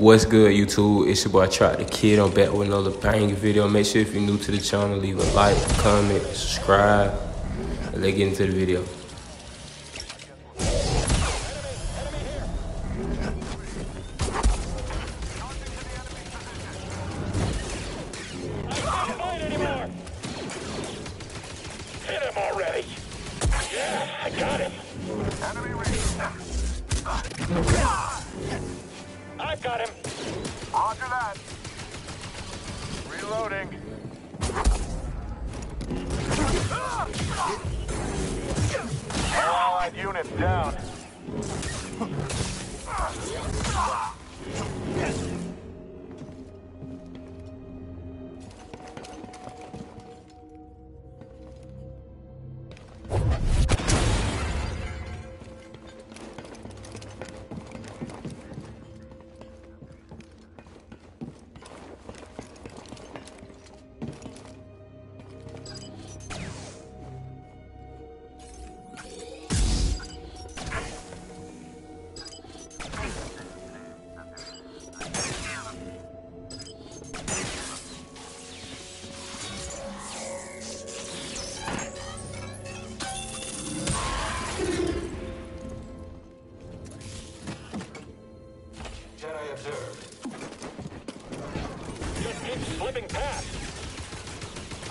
What's good, YouTube? It's your boy Trap the Kid. I'm back with another banging video. Make sure if you're new to the channel, leave a like, comment, subscribe. Let's get into the video. Yeah, I got him. Enemy I've got him. Roger that. Reloading. All allied units down.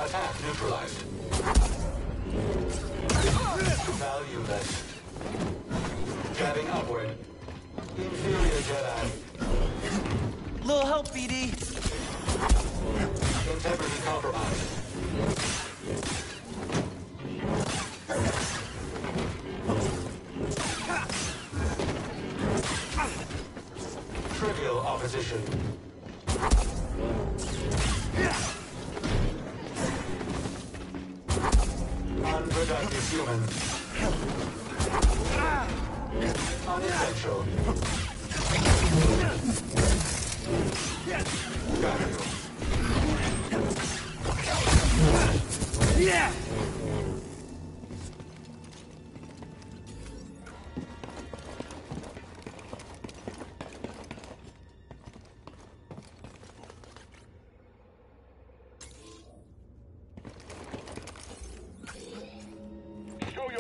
Attack neutralized. Valueless. Jabbing upward. Inferior Jedi. Little help, BD. Integrity compromised. Trivial opposition.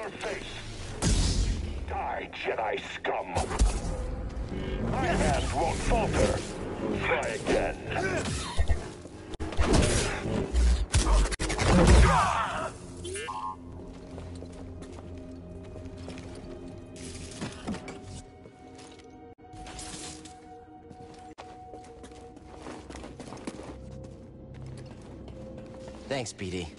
Your face. Die, Jedi scum. My hands won't falter. Try again. Thanks, BD.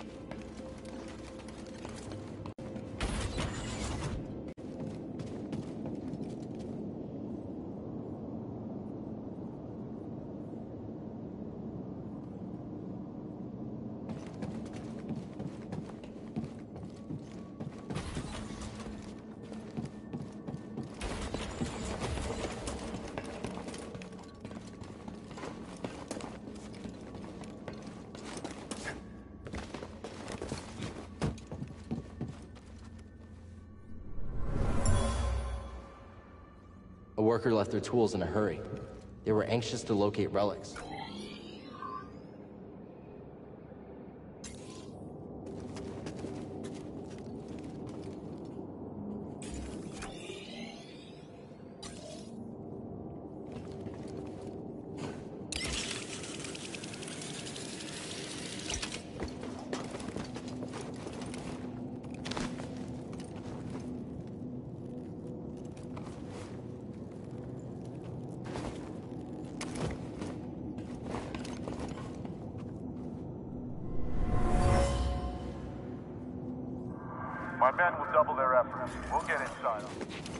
Worker left their tools in a hurry. They were anxious to locate relics. Men will double their efforts. We'll get inside them.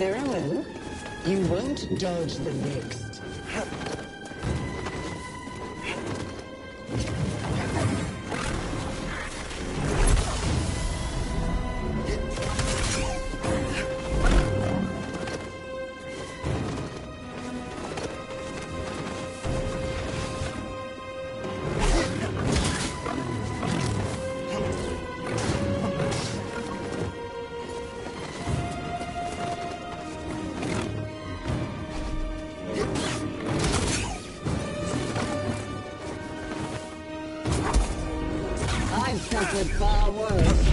Very well. You won't dodge the next. I've suffered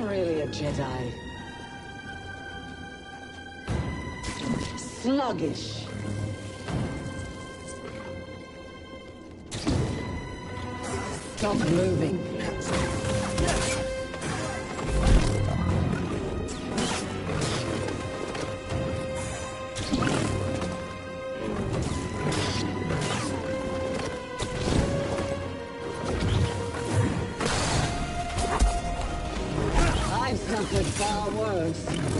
You really a Jedi? Sluggish. Stop moving. Far